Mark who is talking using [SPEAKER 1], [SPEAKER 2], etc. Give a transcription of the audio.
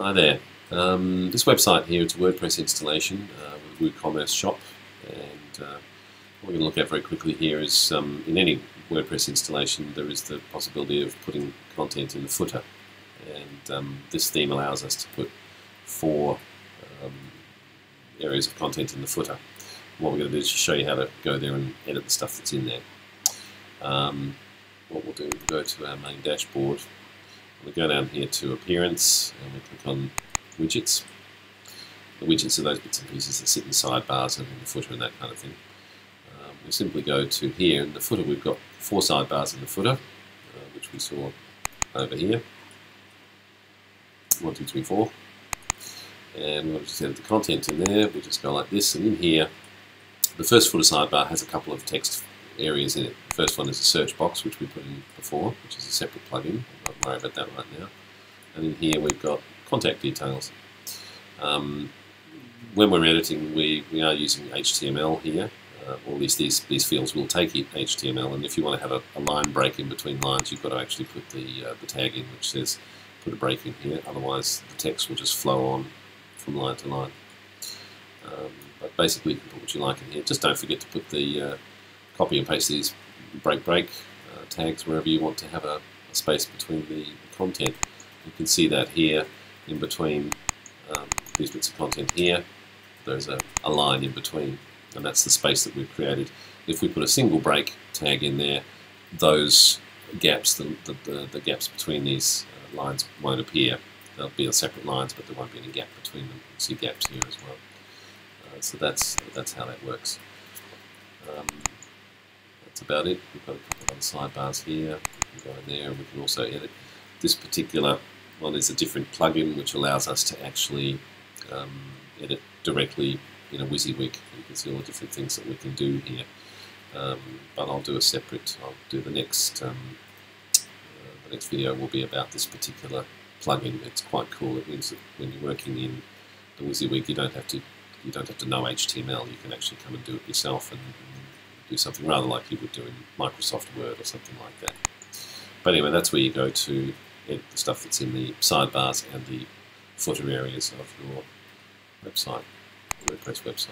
[SPEAKER 1] Hi there. Um, this website here is a WordPress installation uh, with WooCommerce shop. And uh, what we're going to look at very quickly here is um, in any WordPress installation, there is the possibility of putting content in the footer. And um, this theme allows us to put four um, areas of content in the footer. What we're going to do is show you how to go there and edit the stuff that's in there. Um, what we'll do, we'll go to our main dashboard we'll go down here to Appearance on Widgets. The widgets are those bits and pieces that sit in sidebars and in the footer and that kind of thing. Um, we simply go to here. In the footer we've got four sidebars in the footer, uh, which we saw over here. One, two, three, four. And we'll just edit the content in there. We just go like this, and in here, the first footer sidebar has a couple of text areas in it. The first one is a search box, which we put in before, which is a separate plugin. I'm not worried about that right now. And in here we've got contact details. Um, when we're editing, we, we are using HTML here, uh, or at least these, these fields will take HTML, and if you want to have a, a line break in between lines, you've got to actually put the, uh, the tag in which says put a break in here, otherwise the text will just flow on from line to line. Um, but basically you can put what you like in here. Just don't forget to put the uh, copy and paste these break break uh, tags wherever you want to have a, a, space between the content. You can see that here in between um, these bits of content here. There's a, a line in between and that's the space that we've created. If we put a single break tag in there, those gaps, the, the, the gaps between these uh, lines won't appear. They'll be on separate lines, but there won't be any gap between them. You see gaps here as well. Uh, so that's that's how that works. Um, that's about it. We've got a couple of sidebars here. We can go in there. and We can also edit. This particular one is a different plugin which allows us to actually um, edit directly in a WYSIWYG. You can see all the different things that we can do here. Um, but I'll do a separate. I'll do the next. Um, uh, the next video will be about this particular plugin. It's quite cool. It means that when you're working in the WYSIWYG, you don't have to you don't have to know HTML. You can actually come and do it yourself and, and do something rather like you would do in Microsoft Word or something like that. But anyway, that's where you go to the stuff that's in the sidebars and the footer areas of your website, WordPress website.